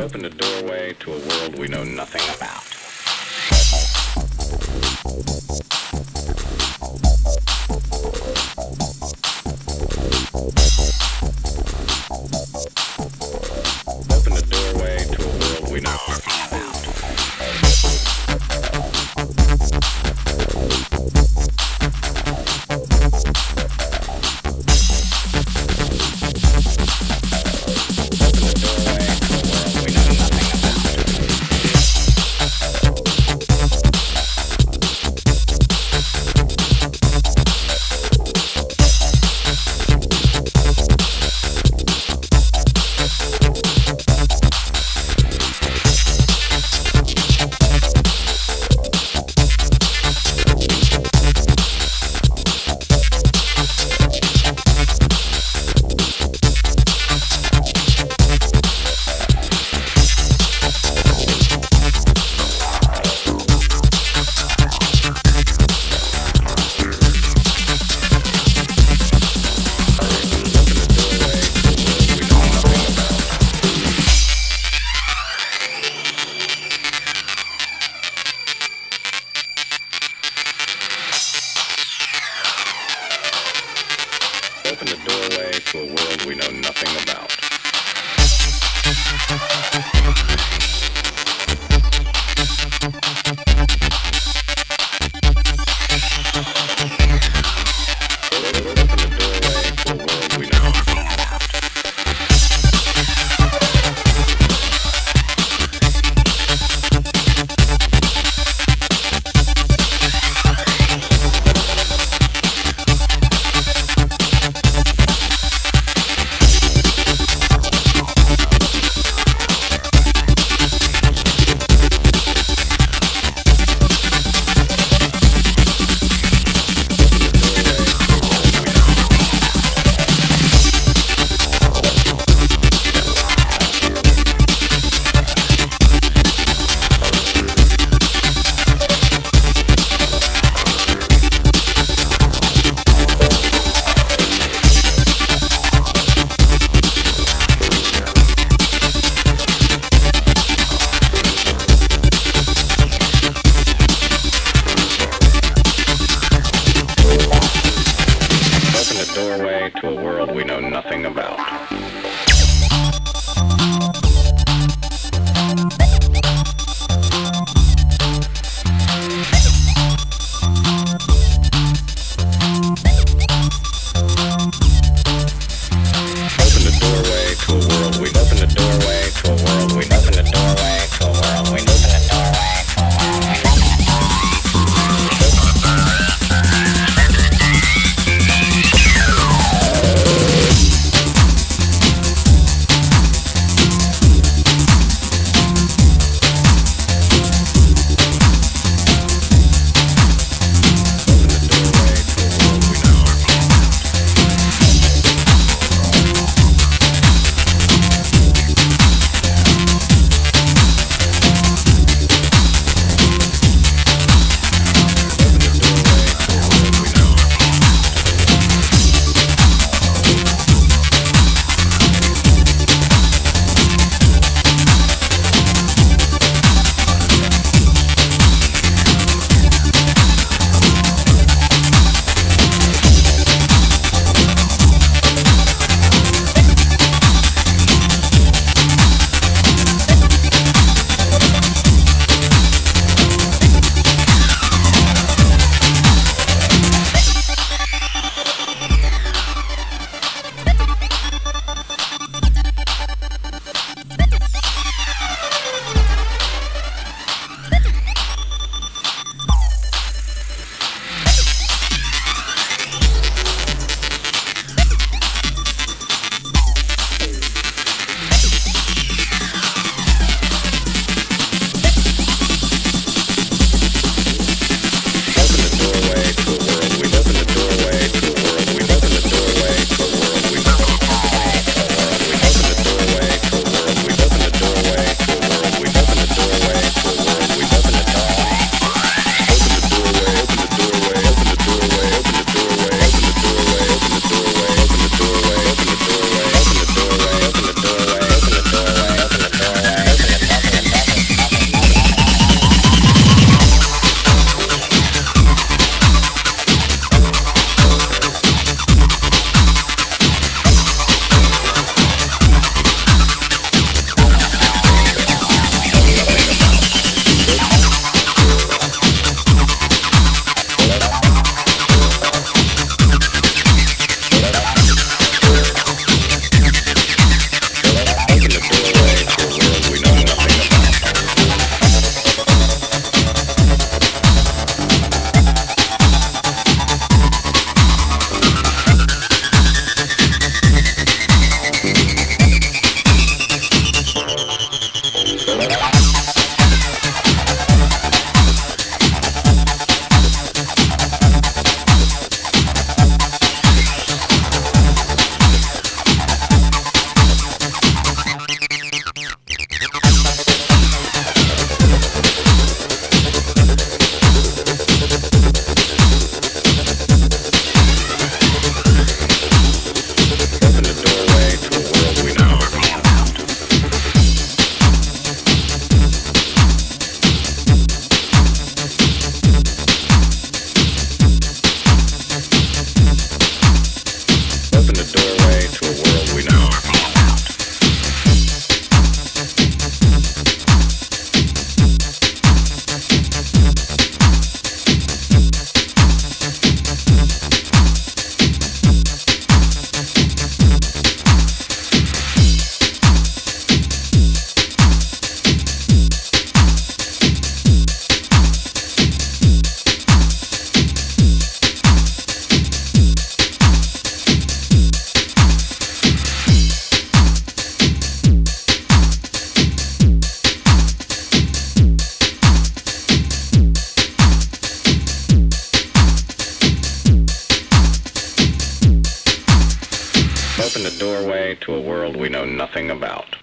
opened a doorway to a world we know nothing about. to a world we know nothing about. To a world we know nothing about.